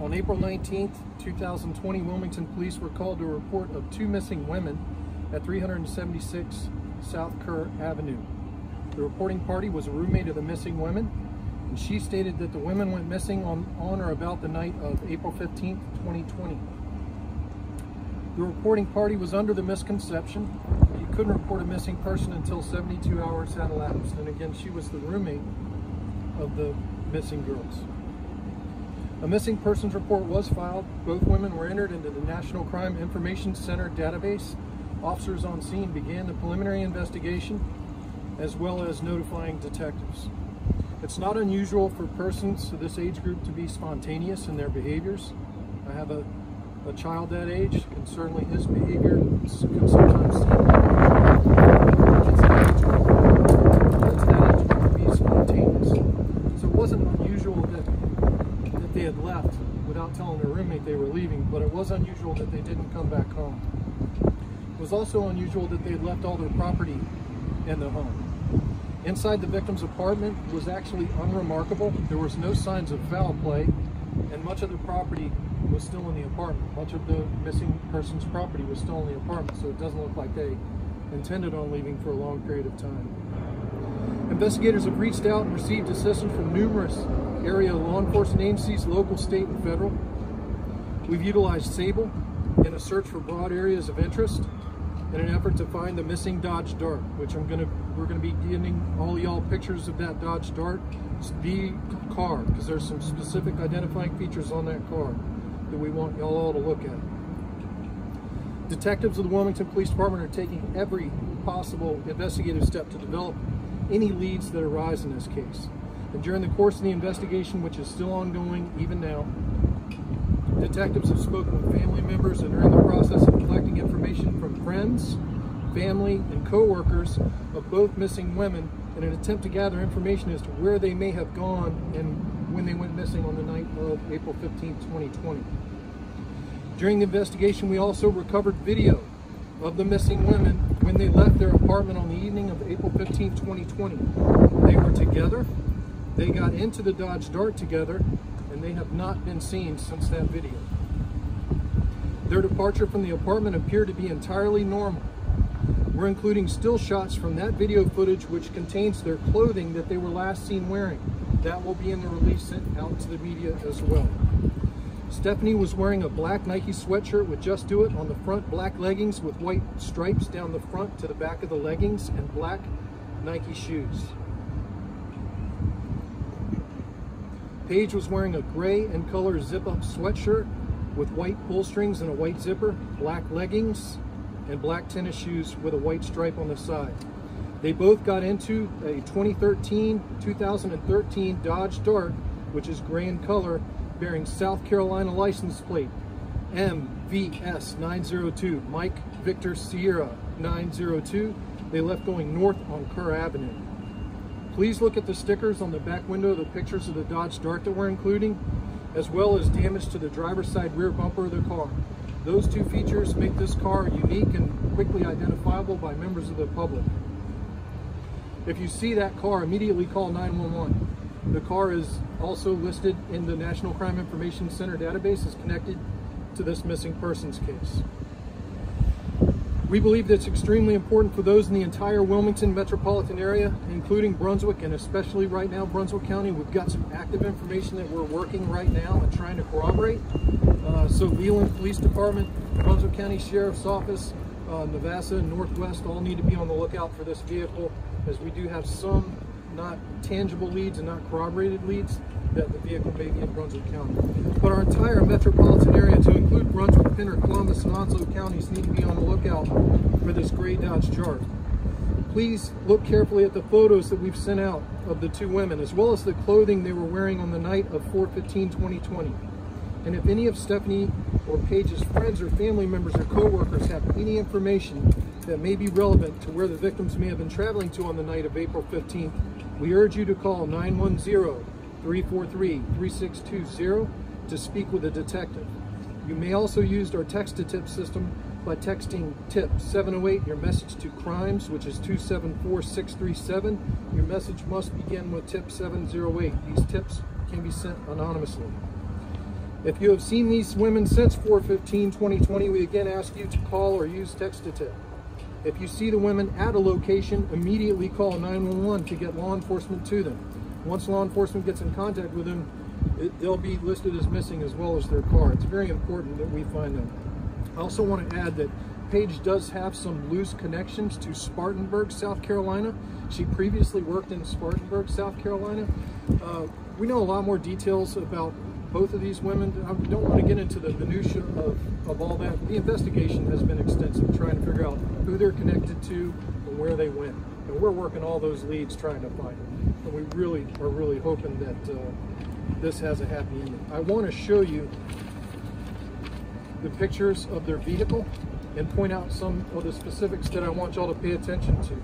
On April 19th, 2020, Wilmington police were called to a report of two missing women at 376 South Kerr Avenue. The reporting party was a roommate of the missing women, and she stated that the women went missing on, on or about the night of April 15th, 2020. The reporting party was under the misconception that you couldn't report a missing person until 72 hours had elapsed. And again, she was the roommate of the missing girls. A missing persons report was filed. Both women were entered into the National Crime Information Center database. Officers on scene began the preliminary investigation as well as notifying detectives. It's not unusual for persons of this age group to be spontaneous in their behaviors. I have a, a child that age, and certainly his behavior can sometimes seem be spontaneous. So it wasn't unusual that, that they had left without telling their roommate they were leaving, but it was unusual that they didn't come back home. It was also unusual that they had left all their property in the home. Inside the victim's apartment was actually unremarkable. There was no signs of foul play, and much of the property was still in the apartment. Much of the missing person's property was still in the apartment, so it doesn't look like they intended on leaving for a long period of time. Investigators have reached out and received assistance from numerous area law enforcement agencies, local, state, and federal. We've utilized Sable in a search for broad areas of interest in an effort to find the missing Dodge Dart, which I'm gonna we're gonna be getting all y'all pictures of that Dodge Dart, it's the car, because there's some specific identifying features on that car that we want y'all all to look at. Detectives of the Wilmington Police Department are taking every possible investigative step to develop any leads that arise in this case. And during the course of the investigation, which is still ongoing even now, detectives have spoken with family members and are in the process of collecting information from friends, family, and co-workers of both missing women in an attempt to gather information as to where they may have gone and when they went missing on the night of April 15, 2020. During the investigation, we also recovered video of the missing women when they left their apartment on the evening of April 15, 2020. They were together, they got into the Dodge Dart together, and they have not been seen since that video. Their departure from the apartment appeared to be entirely normal. We're including still shots from that video footage which contains their clothing that they were last seen wearing. That will be in the release sent out to the media as well. Stephanie was wearing a black Nike sweatshirt with Just Do It on the front, black leggings with white stripes down the front to the back of the leggings, and black Nike shoes. Paige was wearing a gray and color zip-up sweatshirt with white pull strings and a white zipper, black leggings, and black tennis shoes with a white stripe on the side. They both got into a 2013-2013 Dodge Dart, which is gray in color, bearing South Carolina license plate MVS902, Mike Victor Sierra 902. They left going north on Kerr Avenue. Please look at the stickers on the back window the pictures of the Dodge Dart that we're including, as well as damage to the driver's side rear bumper of the car. Those two features make this car unique and quickly identifiable by members of the public. If you see that car, immediately call 911. The car is also listed in the National Crime Information Center database as connected to this missing persons case. We believe that it's extremely important for those in the entire Wilmington metropolitan area, including Brunswick and especially right now Brunswick County. We've got some active information that we're working right now and trying to corroborate. Uh, so Leland Police Department, Brunswick County Sheriff's Office, uh, Navassa and Northwest all need to be on the lookout for this vehicle as we do have some not tangible leads and not corroborated leads that the vehicle may be in Brunswick County. But our entire metropolitan area, to include Brunswick, Pender, Columbus, and Onslow counties, need to be on the lookout for this gray Dodge Dart. Please look carefully at the photos that we've sent out of the two women, as well as the clothing they were wearing on the night of 4-15-2020. And if any of Stephanie or Paige's friends or family members or co-workers have any information that may be relevant to where the victims may have been traveling to on the night of April 15th, we urge you to call 910 343-3620 to speak with a detective. You may also use our text-to-tip system by texting TIP 708, your message to crimes, which is 274637. Your message must begin with TIP 708. These tips can be sent anonymously. If you have seen these women since 4-15-2020, we again ask you to call or use text to tip. If you see the women at a location, immediately call 911 to get law enforcement to them. Once law enforcement gets in contact with them, it, they'll be listed as missing as well as their car. It's very important that we find them. I also want to add that Paige does have some loose connections to Spartanburg, South Carolina. She previously worked in Spartanburg, South Carolina. Uh, we know a lot more details about both of these women. I don't want to get into the minutia of, of all that. The investigation has been extensive, trying to figure out who they're connected to where they went. And we're working all those leads trying to find them. And we really are really hoping that uh, this has a happy ending. I want to show you the pictures of their vehicle and point out some of the specifics that I want y'all to pay attention to.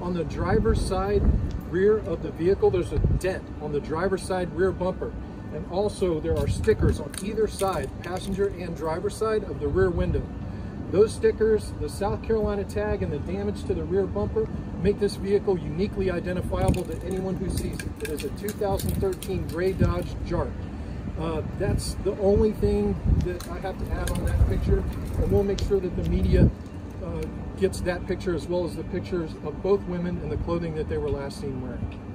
On the driver's side rear of the vehicle, there's a dent on the driver's side rear bumper. And also there are stickers on either side, passenger and driver side of the rear window. Those stickers, the South Carolina tag, and the damage to the rear bumper make this vehicle uniquely identifiable to anyone who sees it. It is a 2013 gray Dodge Dart. Uh, that's the only thing that I have to add on that picture, and we'll make sure that the media uh, gets that picture as well as the pictures of both women and the clothing that they were last seen wearing.